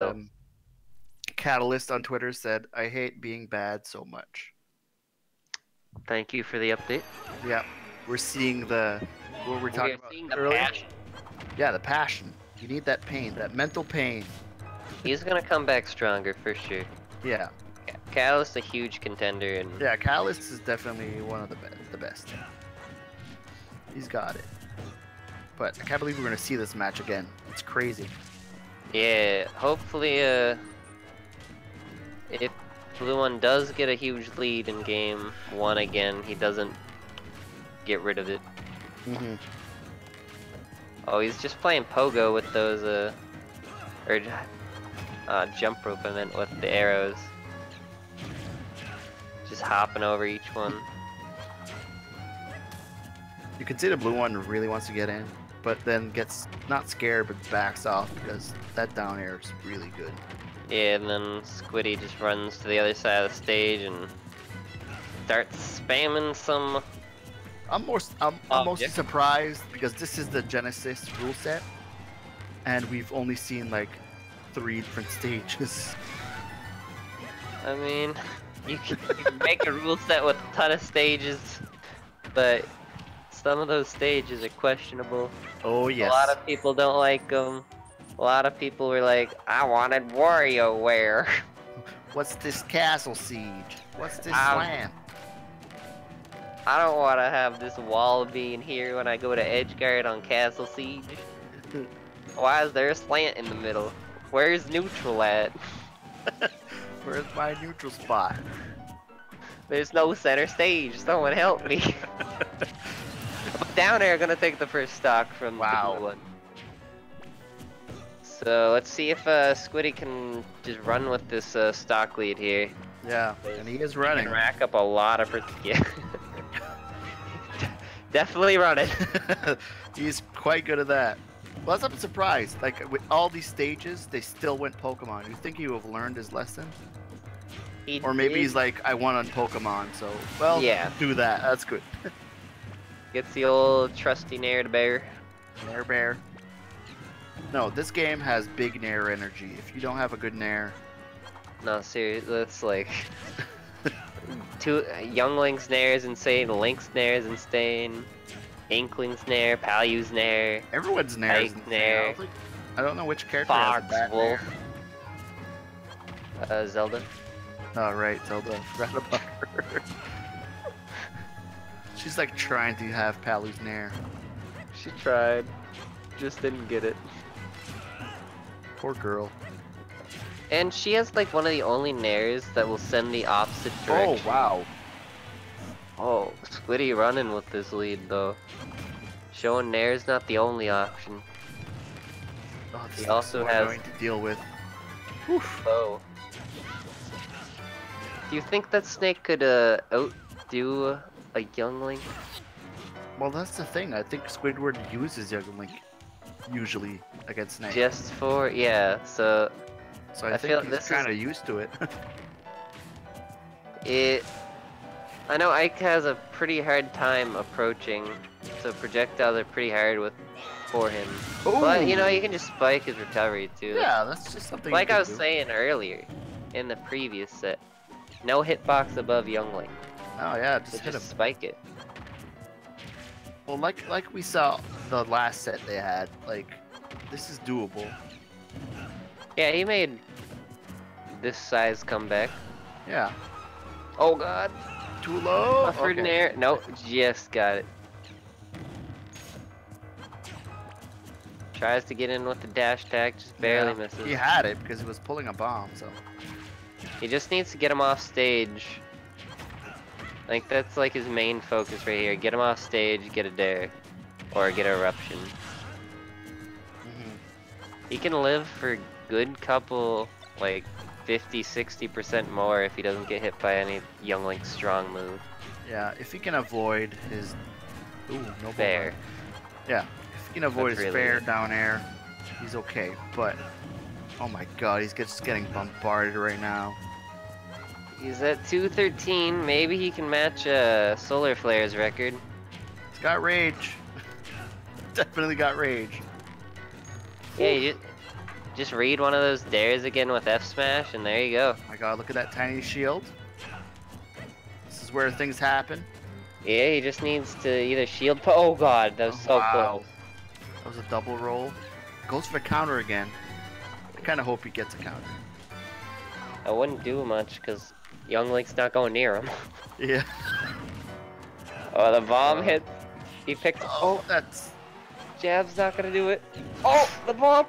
Um, Catalyst on Twitter said, "I hate being bad so much." Thank you for the update. Yeah, we're seeing the what we're talking We're about earlier. passion. Yeah, the passion. You need that pain, that mental pain. He's gonna come back stronger for sure. Yeah, Catalyst a huge contender, and yeah. Catalyst is definitely one of the best. The best. He's got it. But I can't believe we're gonna see this match again. It's crazy. Yeah, hopefully, uh, if Blue One does get a huge lead in game one again, he doesn't get rid of it. Mm-hmm. Oh, he's just playing pogo with those, uh, or uh, jump rope. I meant with the arrows. Just hopping over each one. You can see the blue one really wants to get in, but then gets not scared but backs off because that down air is really good. Yeah, and then Squiddy just runs to the other side of the stage and starts spamming some. I'm most I'm, I'm mostly surprised because this is the Genesis rule set, and we've only seen like three different stages. I mean, you can, you can make a rule set with a ton of stages, but some of those stages are questionable. Oh yes. A lot of people don't like them. A lot of people were like, I wanted WarioWare. What's this castle siege? What's this Um, slam? I don't want to have this wall being here when I go to Edgeguard on Castle Siege. Why is there a slant in the middle? Where's neutral at? Where's my neutral spot? There's no center stage. Someone help me. But down there, gonna take the first stock from Wow. the blue one. So let's see if uh, Squiddy can just run with this uh, stock lead here. Yeah, and he is He running. can rack up a lot of. Yeah. Definitely running. He's quite good at that. Well, that's- I'm surprised. Like with all these stages, they still went Pokemon. You think he would have learned his lesson? He Or maybe did- he's like, I won on Pokemon, so well, Yeah. do that. That's good. gets the old trusty Nair to bear. Nair Bear. No, this game has big Nair energy. If you don't have a good Nair, No, seriously, that's like two Youngling's Nair is insane, Link's Nair is insane, Inkling's Nair, Palu's Nair, everyone's Nair is insane. Nair. I don't, think- I don't know which character has Fox, a bad Wolf, Nair. uh, Zelda. Oh right, Zelda. Forgot about her. She's like trying to have Palu's Nair. She tried, just didn't get it. Poor girl. And she has like one of the only Nairs that will send the opposite direction. Oh wow. Oh, Squiddy running with this lead though. Showing Nair's not the only option. Oh, this He is also so has- going to deal with. Oh. Do you think that Snake could uh, outdo a youngling? Well, that's the thing. I think Squidward uses Young Link usually against Snake. Just for yeah, so so I, I think feel he's this kind of used to it. it. I know Ike has a pretty hard time approaching, so projectiles are pretty hard with for him. But you know, you can just spike his recovery too. Yeah, that's just something. Like I was do. saying earlier, in the previous set, no hitbox above youngling. Oh yeah, just hit him. spike it. Well, like like we saw the last set they had, like this is doable. Yeah, he made this size comeback. Yeah. Oh god. Too low. In Okay. air. Nope, just got it. Tries to get in with the dash attack, just barely Yeah, misses. He had it because he was pulling a bomb. So He just needs to get him off stage. Like that's like his main focus right here. Get him off stage, get a Dair, or get a eruption. Mhm. He can live for a good couple, like 50, 60% more if he doesn't get hit by any Young Youngling strong move. yeah, if he can avoid his ooh no Fair. Yeah, if he can avoid That's his really fair down air, he's okay. But oh my god, he's just getting bombarded right now. He's at 213. Maybe he can match uh, Solar Flare's record. He's got rage. Definitely got rage. Yeah, he ju- Just read one of those Dairs again with F smash, and there you go. My god, look at that tiny shield. This is where things happen. Yeah, he just needs to either shield. Po oh god, that was Oh, so wow. close. That was a double roll. Goes for the counter again. I kind of hope he gets a counter. I wouldn't do much because Young Link's not going near him. Yeah. Oh, the bomb Uh, hit. He picked. Oh, that's. Jab's not gonna do it. Oh, the bomb.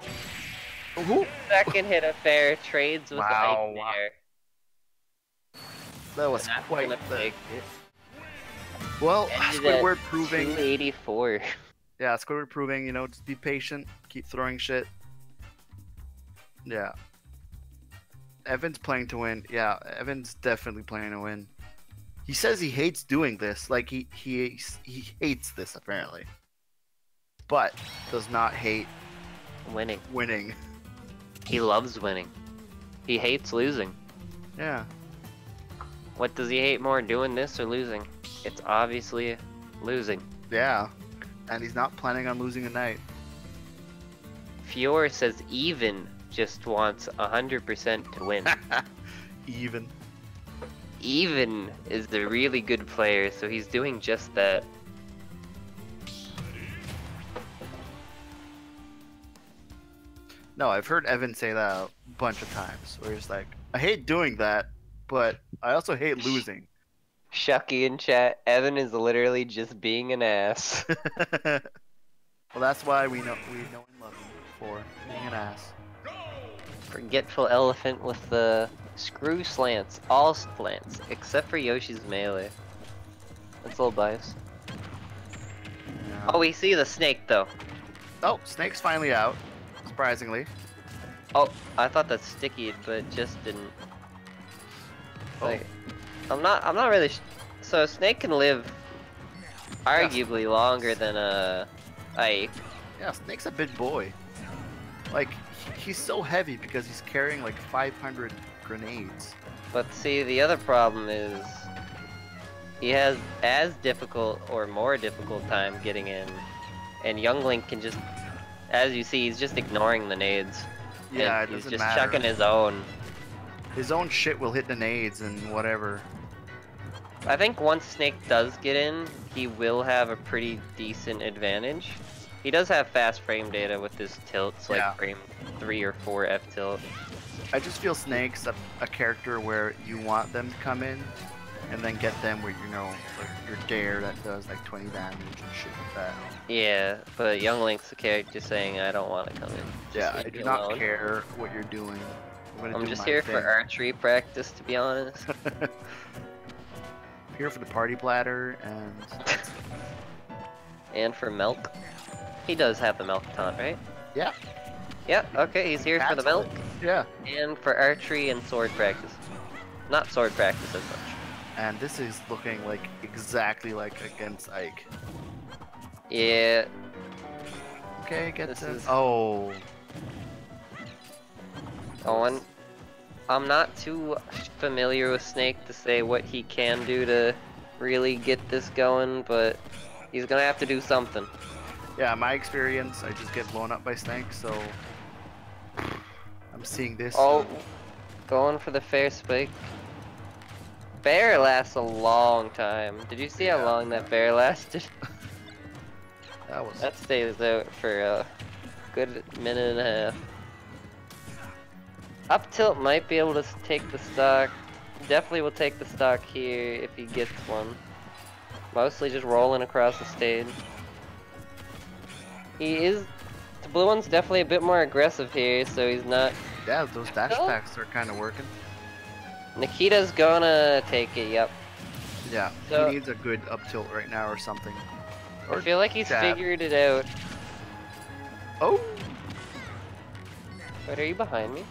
Ooh, Second hit of fair trades with Wow. the there. that was quite the. Well, Squidward proving. 284. Yeah, Squidward proving, you know, just be patient, keep throwing shit. Yeah. Evan's playing to win. Yeah, Evan's definitely playing to win. He says he hates doing this. Like he he he hates this apparently. But does not hate Winning. winning. He loves winning. He hates losing. Yeah. What does he hate more, doing this or losing? It's obviously losing. Yeah. And he's not planning on losing a night. Fior says Evan just wants 100% to win. Evan. Evan is the really good player, so he's doing just that. No, I've heard Evan say that a bunch of times. Where he's like, I hate doing that, but I also hate losing. Shucky in chat, Evan is literally just being an ass. well, that's why we know we know and love him for being an ass. Forgetful elephant with the screw slants, all slants, except for Yoshi's melee. That's a little biased. Oh, we see the snake though. Oh, Snake's finally out. Surprisingly. Oh, I thought that sticky, but just didn't. Oh. Like, I'm not. I'm not really. So snake can live arguably longer than a Ike. Yeah, Snake's a big boy. Like he's so heavy because he's carrying like 500 grenades. But see, the other problem is he has as difficult or more difficult time getting in, and Young Link can just, as you see, he's just ignoring the nades. Yeah, and it he's doesn't just matter. chucking his own. His own shit will hit the nades and whatever. I think once Snake does get in, he will have a pretty decent advantage. He does have fast frame data with his tilts, like Yeah. frame three or four F tilt. I just feel Snake's a, a character where you want them to come in and then get them with, you know, like your Dair that does like 20 damage and shit like that. Yeah, but Young Link's a character saying, "I don't want to come in." Just Yeah, I do not alone." care what you're doing. I'm, I'm do just here thing. for archery practice, to be honest. here for the party bladder and and for milk. He does have the milk taunt, right? yeah, Yeah, okay, he's here for the milk yeah. and for archery and sword practice. Not sword practice as much. And this is looking like exactly like against Ike. Yeah, Okay, get This to is- oh Owen. I'm not too familiar with Snake to say what he can do to really get this going, but he's gonna have to do something. Yeah. My experience, I just get blown up by Snake, so I'm seeing this. Oh, going for the fair spike. Bear lasts a long time. Did you see how long that bear lasted? that was That stays out for a good minute and a half. Up tilt might be able to take the stock. Definitely will take the stock here if he gets one. Mostly just rolling across the stage. He is. The blue one's definitely a bit more aggressive here, so he's not. yeah. Those dash Oh. packs are kind of working. Nikita's gonna take it, yep. Yeah, So- he needs a good up tilt right now or something. I feel like he's jab. figured it out. oh, Wait, are you behind me?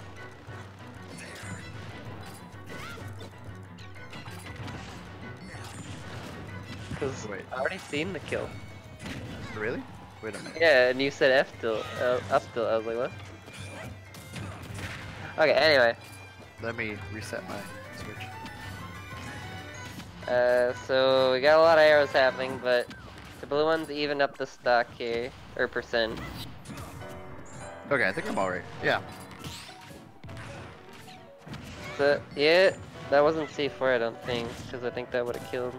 Cause Wait. I already seen the kill. really? Wait a minute. Yeah, and you said F tilt, uh, up tilt. I was like, what? Okay, anyway. Let me reset my switch. Uh, so we got a lot of arrows happening, but the blue ones even up the stock here, or percent. Okay, I think I'm alright. Yeah. It. Yeah, that wasn't C4, I don't think, because I think that would have killed.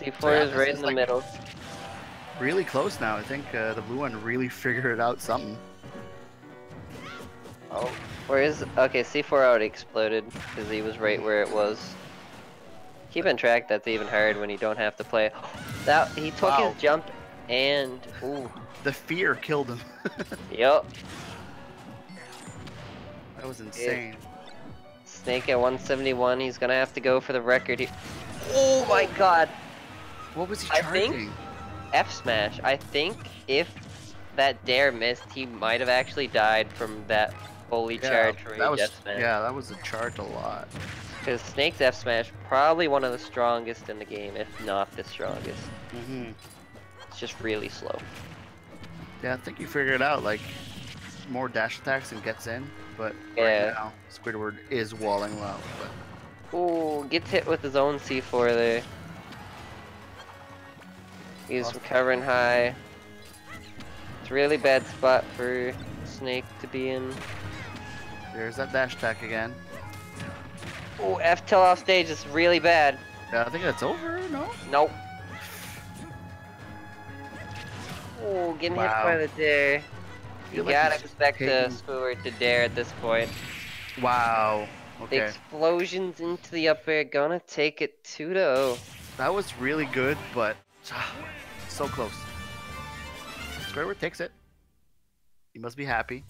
C4 Yeah, is right in the like- middle. Really close now. I think uh, the blue one really figured out something. Oh, where is? Okay, C4 already exploded because he was right where it was. Keeping track, that's even hard when you don't have to play. That he took Wow. his jump and ooh, The fear killed him. yep. that was insane. Snake at 171. He's gonna have to go for the record. He oh my God! What was he I charging? think- F smash. I think if that Dair missed, he might have actually died from that fully Yeah, charged rage that was F smash. yeah, that was a charge a lot. Because Snake's F smash probably one of the strongest in the game, if not the strongest. Mm -hmm. It's just really slow. Yeah, I think you figured it out. Like more dash attacks and gets in, but Yeah. right now Squidward is walling low. But Ooh, gets hit with his own C4 there. He's recovering high. It's a really bad spot for Snake to be in. there's that dash attack again. Oh, F tilt off stage is really bad. Yeah, I think that's over. No. Nope. Oh, getting hit Wow. by the Dair. You like gotta expect the Squidward to Dair at this point. Wow. The explosions into the up air gonna take it 2 to 0. That was really good, but ah, so close. Squidward takes it. He must be happy.